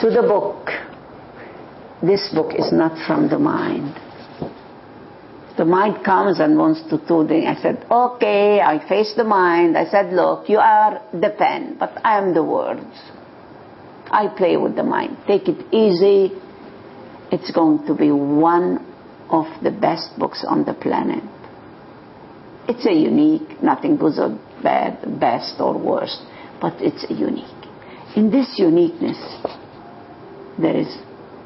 to the book. This book is not from the mind. The mind comes and wants to do things. I said, okay, I face the mind. I said, look, you are the pen, but I am the words. I play with the mind. Take it easy. It's going to be one of the best books on the planet. It's a unique, nothing good or bad, best or worst, but it's unique. In this uniqueness, there is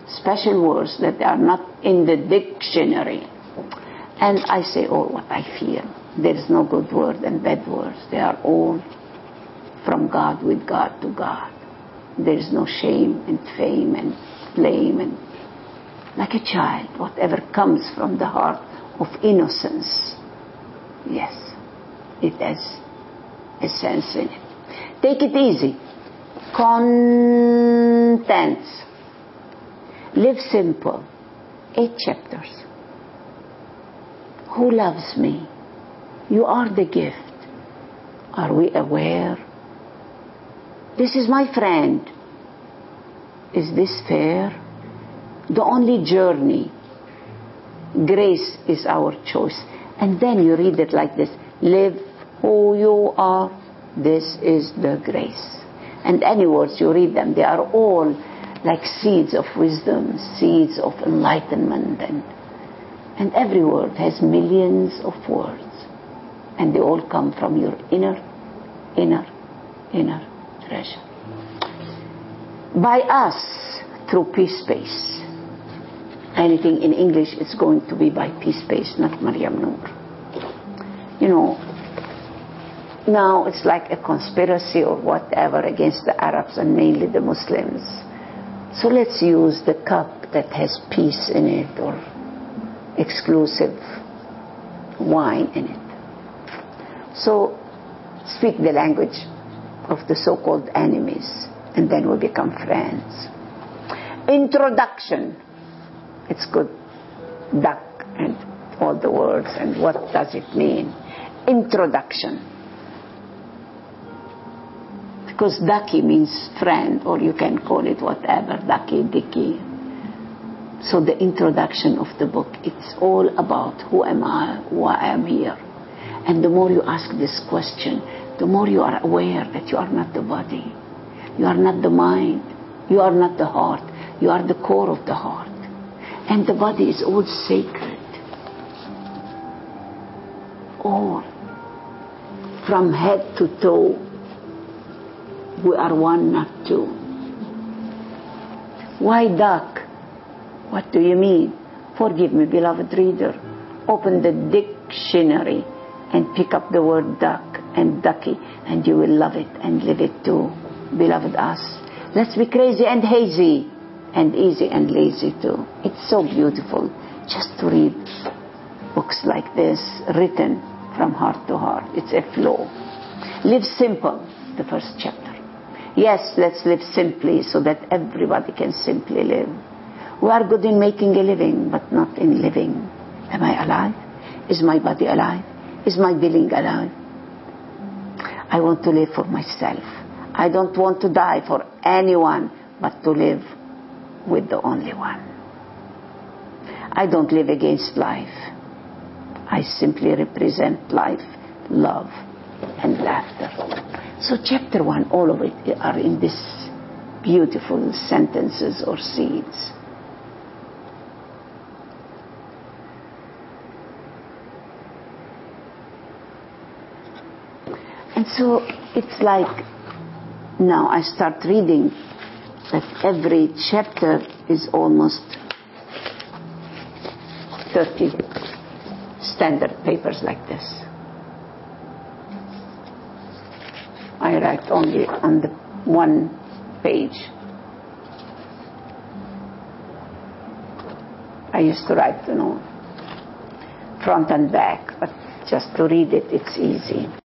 special words that are not in the dictionary. And I say all what I feel. There is no good word and bad words. They are all from God with God to God. There is no shame and fame and blame and like a child, whatever comes from the heart of innocence. Yes, it has a sense in it. Take it easy. Contents. Live simple. Eight chapters. Who loves me? You are the gift. Are we aware? This is my friend. Is this fair? The only journey. Grace is our choice. And then you read it like this Live who you are. This is the grace. And any words you read them, they are all like seeds of wisdom, seeds of enlightenment, and and every word has millions of words. And they all come from your inner, inner, inner treasure. By us, through Peace Space. Anything in English is going to be by Peace Space, not Mariam Noor. You know, now it's like a conspiracy or whatever against the Arabs and mainly the Muslims. So let's use the cup that has peace in it or exclusive wine in it. So speak the language of the so-called enemies and then we become friends. Introduction. It's good. Duck and all the words and what does it mean. Introduction. Because ducky means friend or you can call it whatever, ducky, dicky, so the introduction of the book, it's all about who am I, why I am here. And the more you ask this question, the more you are aware that you are not the body. You are not the mind. You are not the heart. You are the core of the heart. And the body is all sacred. All. From head to toe, we are one, not two. Why duck? What do you mean? Forgive me, beloved reader. Open the dictionary and pick up the word duck and ducky, and you will love it and live it too, beloved us. Let's be crazy and hazy and easy and lazy too. It's so beautiful just to read books like this written from heart to heart. It's a flow. Live simple, the first chapter. Yes, let's live simply so that everybody can simply live. We are good in making a living, but not in living. Am I alive? Is my body alive? Is my being alive? I want to live for myself. I don't want to die for anyone, but to live with the only one. I don't live against life. I simply represent life, love, and laughter. So chapter one, all of it are in these beautiful sentences or seeds. And so it's like now I start reading that every chapter is almost 30 standard papers like this. I write only on the one page. I used to write, you know, front and back, but just to read it, it's easy.